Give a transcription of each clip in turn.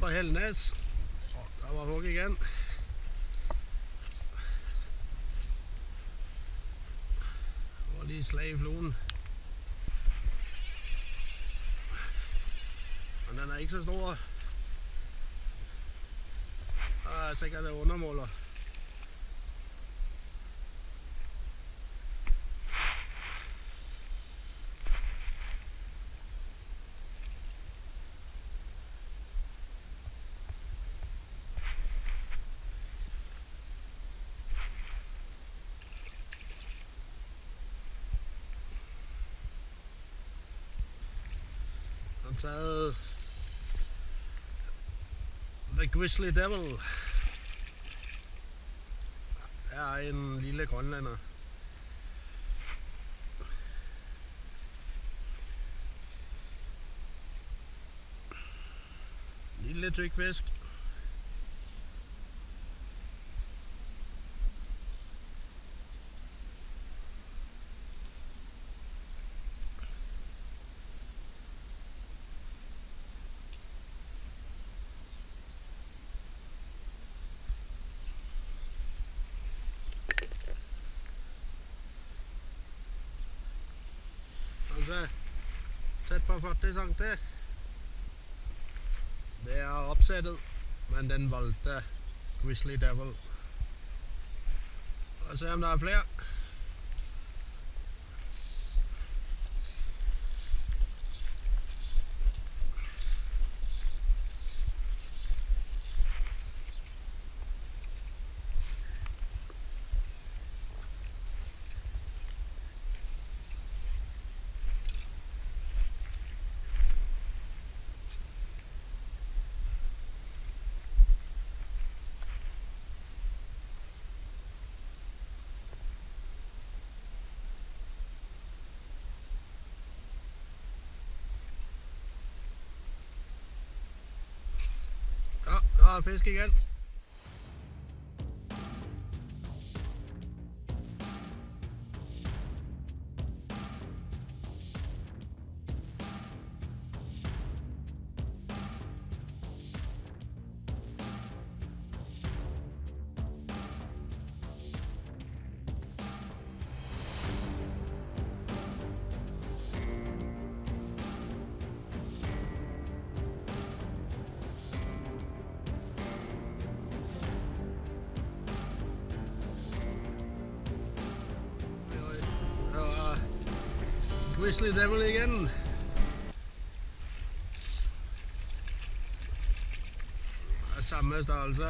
på Helnes. Og der var hug igen. Der var lige slag i fluen. Men den er ikke så stor. Der er sikkert undermåler. Taget The Grizzly Devil. Er en lille grønlander. Lille tyk fisk. Altså tæt på 40 cm. Det er opsættet, men den valgte Grizzly Devil. Lad os se om der er flere. Har fisk igen. Grizzly Devil igen. Er samme størrelse.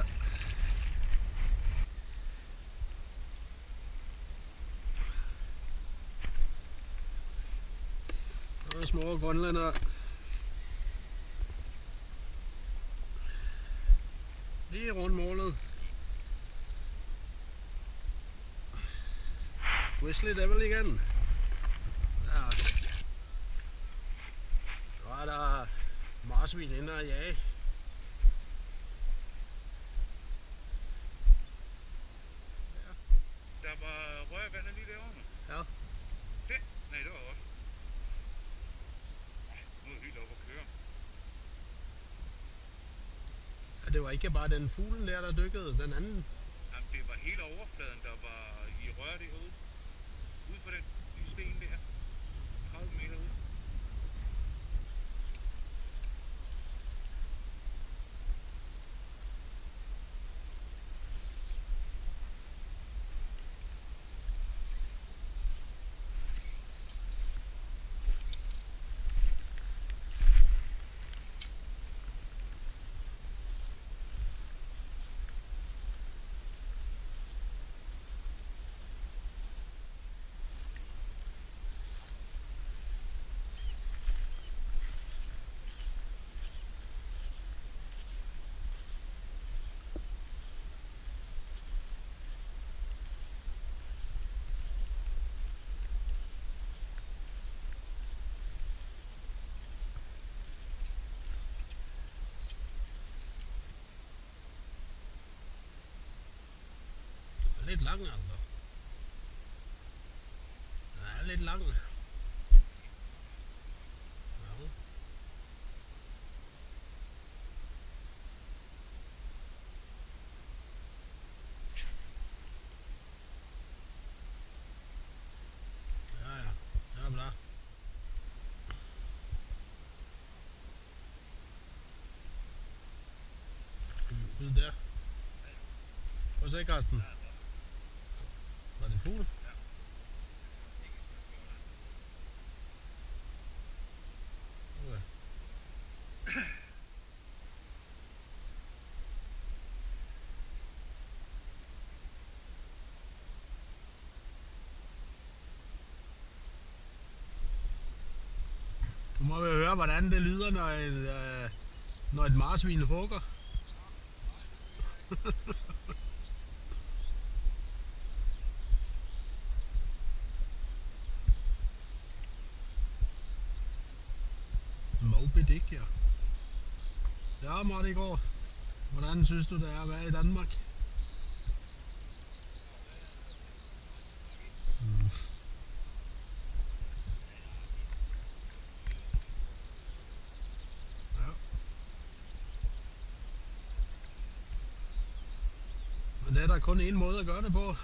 Der er små grønlænder. Lige rundt målet. Grizzly Devil igen. Ja. Nu er der marsvin inde og jage. Der var rørvandet lige derovre. Ja. Det? Nej, det var også. Nu er vi helt oppe at køre. Ja, det var ikke bare den fuglen der, der dykkede, den anden. Jamen, det var hele overfladen, der var i rør derude. Ude for den lille sten der. lidt lang, altså. Den er lidt lang. ud der. Og så Karsten. Høre, hvordan det lyder, når et, øh, når et marsvin hugger. Moby Dick, ja. Ja, Martin går. Hvordan synes du, det er at være i Danmark? Er der kun en måde at gøre det på.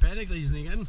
Pattegrisen igen.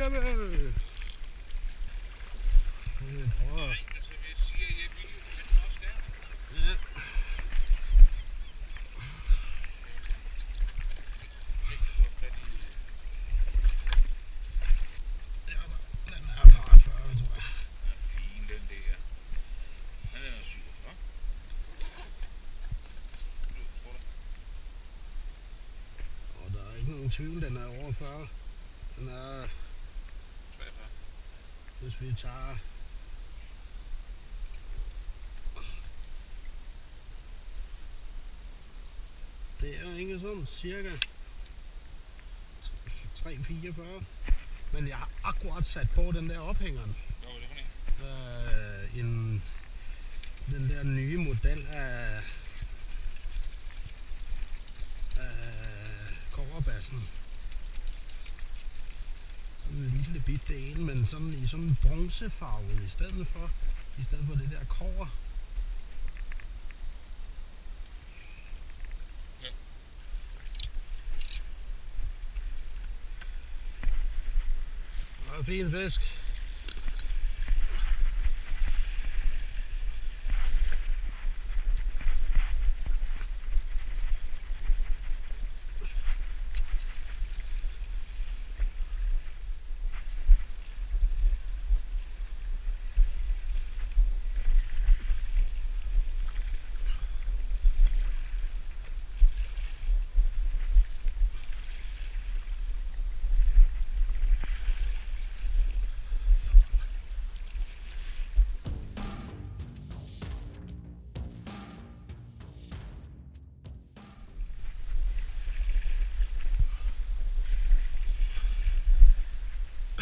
Øh. er ikke nogen tvivl, den er over 40. Den er, hvis vi tager... Det er ikke sådan cirka 3-44. Men jeg har akkurat sat på den der ophængeren. Hvad var det for en? øh, en, den der nye model af, af koverbassen. En lille bitte en, men sådan i sådan en bronzefarve i stedet for, i stedet for det der kover. Ja. Og fin fisk.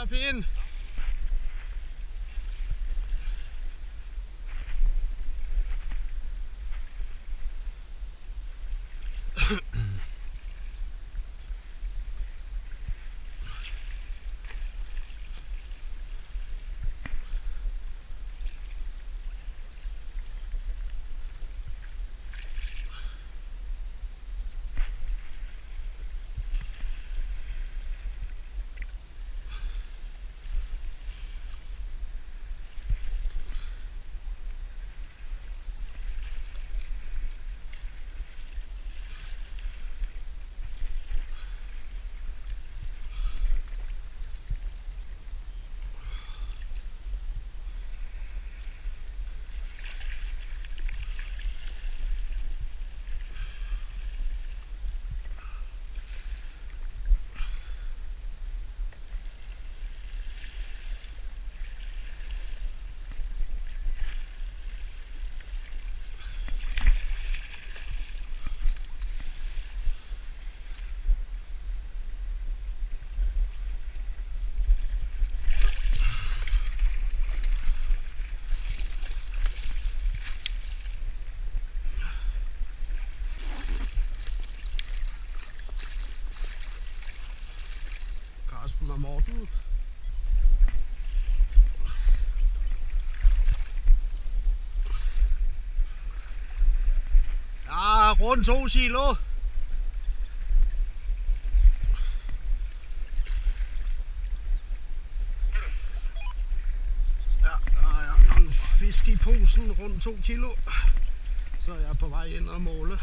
er pæn. Overbud. Ja, rundt to silo. fisk i posen rundt 2 kilo, så jeg er på vej ind og måle.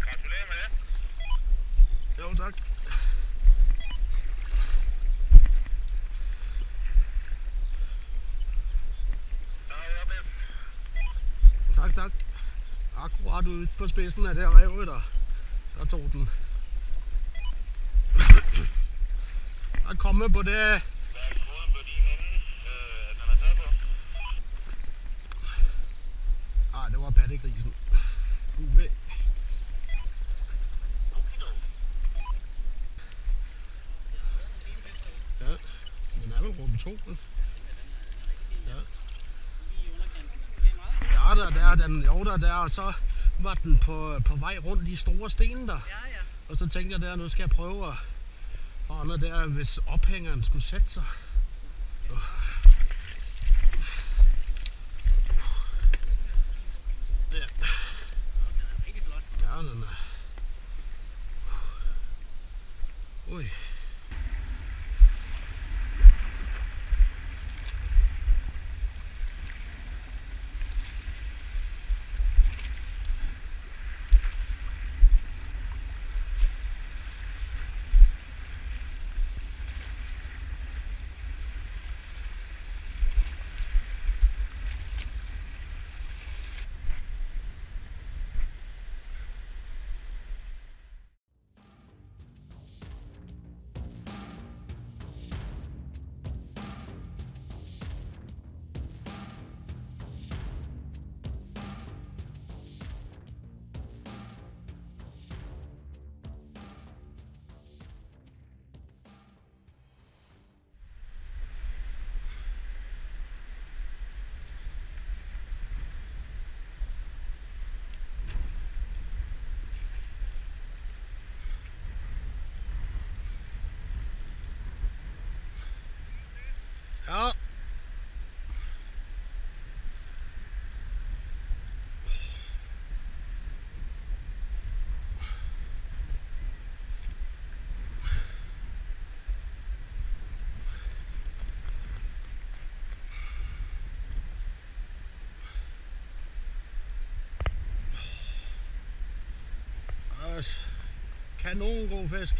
Gratulerer med det. Jo, tak. Der er jeg med. Tak, tak. Akkurat ude på spidsen af det her rev, der, der tog den. Der komme på det. Ende, øh. Ej, det var pattegrisen. UV. Ja, den er vel rum 2. vel? Ja. Ja, der, der er den, jo der, der, og så var den på, på vej rundt de store sten der. Ja, ja. Og så tænkte jeg der, nu skal jeg prøve at noget der, hvis ophængeren skulle sætte sig. Kanon god fisk.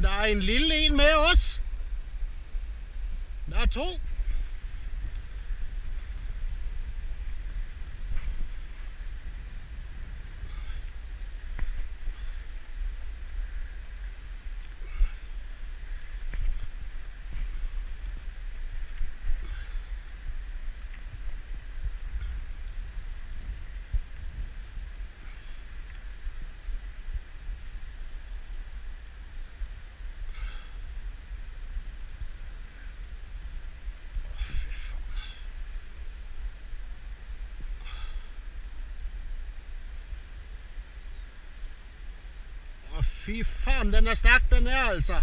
Og der er en lille en med os. Der er to. Fy fan, den er stærk, den er altså.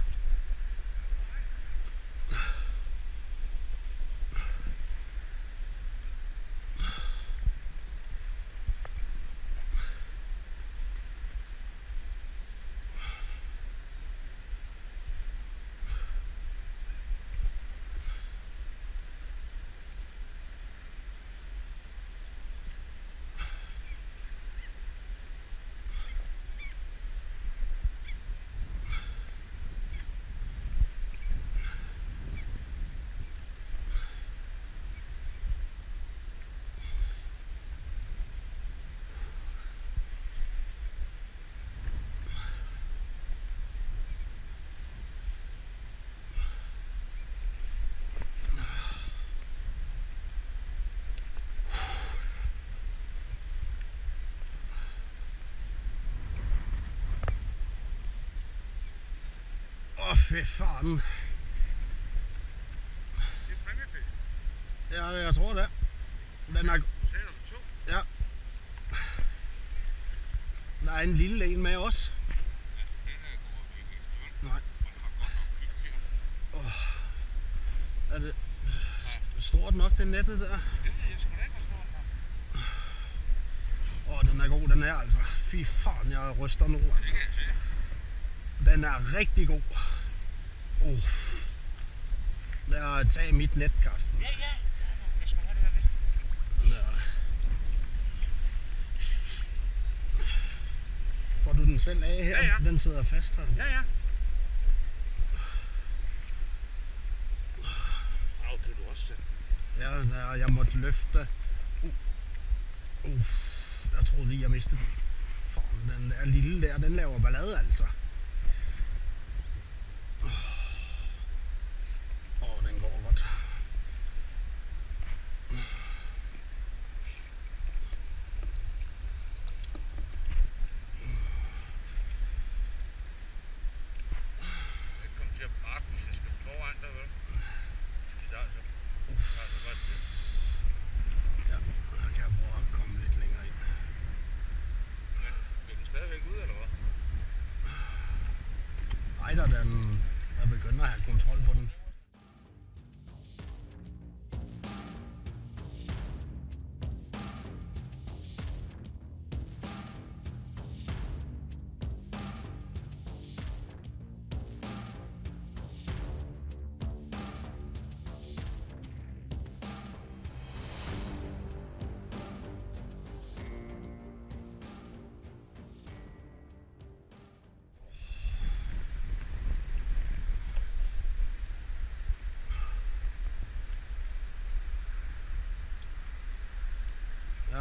Åh, fy faen. Det er præmiepenge. Ja, jeg tror det. Den er, Taler der er en lille en med også. Den her går ikke. Nej. Og. Er det stort nok, det nettet der? Det ved jeg sgu da ikke, hvor stort den er. Åh, den er god, den er altså. Fy faen, jeg ryster nu. Den er rigtig god. Uh. Der tag mit net, Karsten. Ja, ja. Jeg skal have det her ved. Får du den selv af her? Ja, ja. Den sidder fast her. Ja, ja. Au, kan du også sætte? Ja, ja, jeg måtte løfte. Uh. Uh. Jeg troede lige, jeg mistede den. Faen, den er lille der, den laver ballade altså.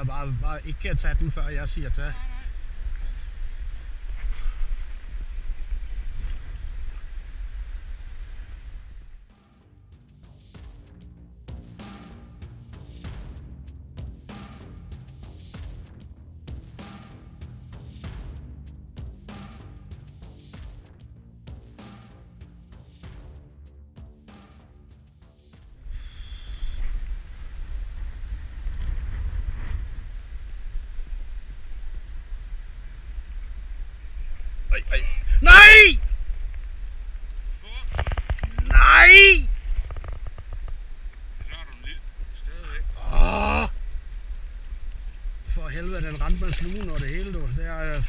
Bare, bare ikke at tage den, før jeg siger tag. Den ramte med fluen og det hele, du. Det er... det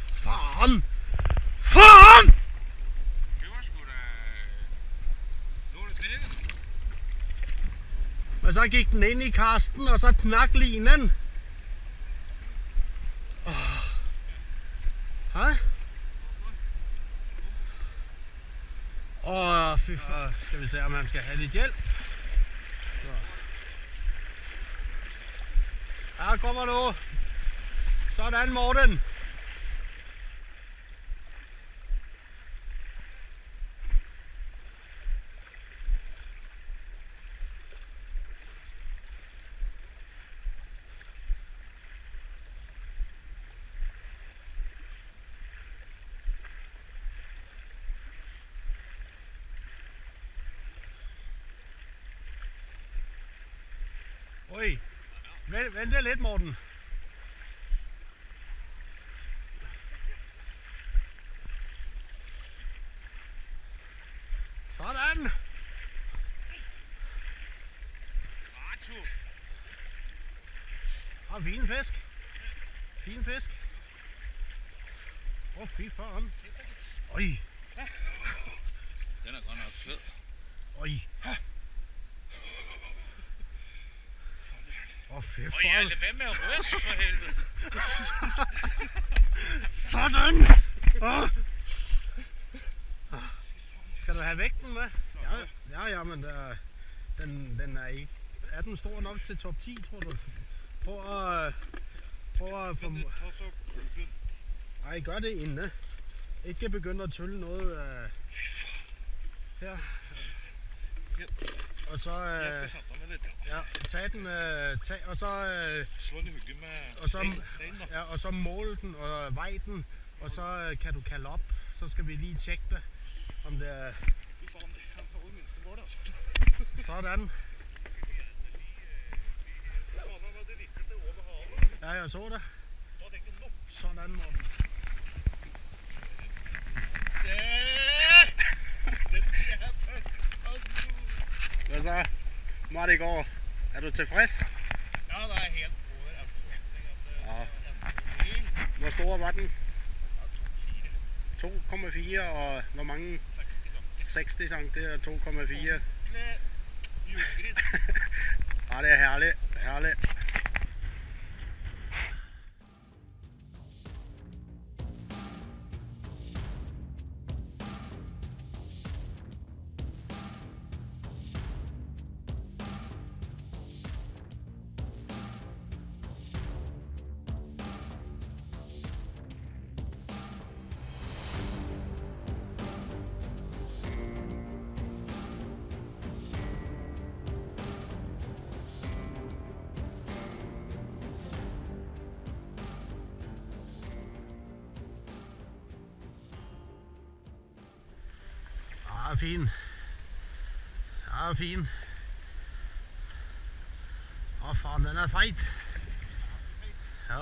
knækket. Og så gik den ind i kasten, og så knak linen. Åh. Hej? Åh, fy for. Skal vi se, om han skal have lidt hjælp. Så. Her kommer du. Sådan, Morten. Oj. Vent, vent lige lidt, Morten. Sådan. Arthur! Og fin fisk. Fin fisk. Åh, oh, fy faren. Oj, Den er godt nok fed. oj. Åh, oh, fy jeg faren. lad være med at ryste for helvede. Sådan. Oh. Skal du have vægten med? Ja, ja, ja men der, den, den er ikke... Er den stor nok til top 10, tror du? Prøv at... Prøv at få... Men det tager så den. Ej, gør det inde. Ikke begynde at tølle noget af... Her. Og så... Jeg skal Øh, sætte mig lidt. ja, tag den... Øh, tag, og så... Øh, Slå den i hygge med Og så- ja, og så måle den og veje den. Og så øh, kan du kalde op. Så skal vi lige tjekke det. Om det er Vi får den. Han får ud mindste måde. sådan. Faen, hva det rikeste over havet. Ja, jeg så det. Sådan, Morten. se! Hvad så? Martin går. Er du tilfreds? Ja, det er helt over at Ja. Hvor stor var den? 4, 2,4 og hvor mange? 60 cm. 60 cm, det er 2,4. Ordentlig julegris. Ja, det er herligt. Herligt. Fin. Åh, faen, den er feit. Ja.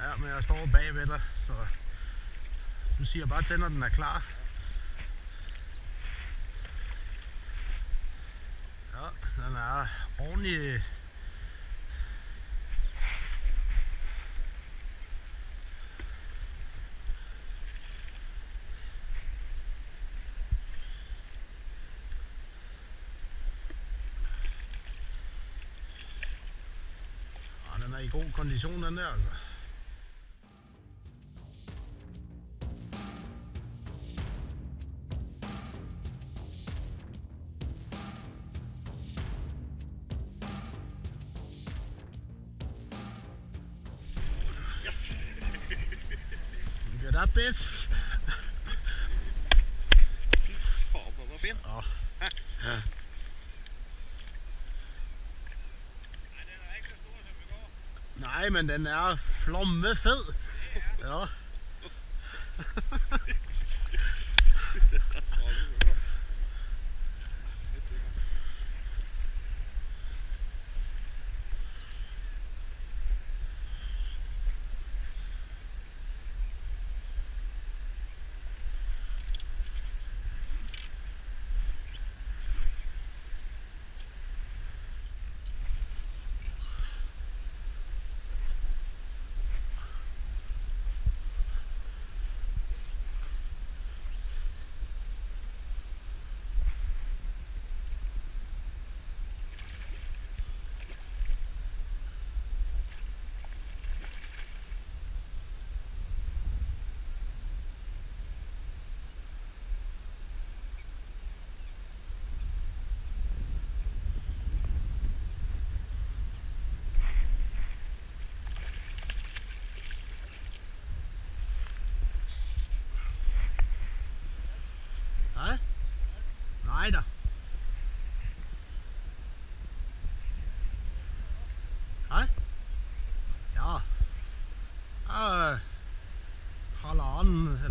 Ja, men jeg står bagved dig, så du siger bare til, når den er klar. Ja, den er ordentlig i god kondition, den der, altså. Men den er flommefed. Ja.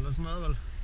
Eller sådan noget vel.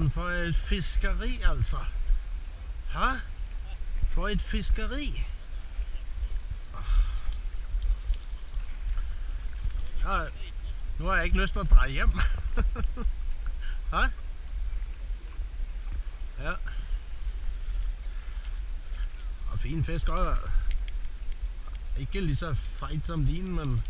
Fy for et fiskeri altså. Ha? For et fiskeri. Ah. Ja, nu har jeg ikke lyst til at dreje hjem. ha? Ja. Og fin fisk også. Ikke lige så fejt som din, men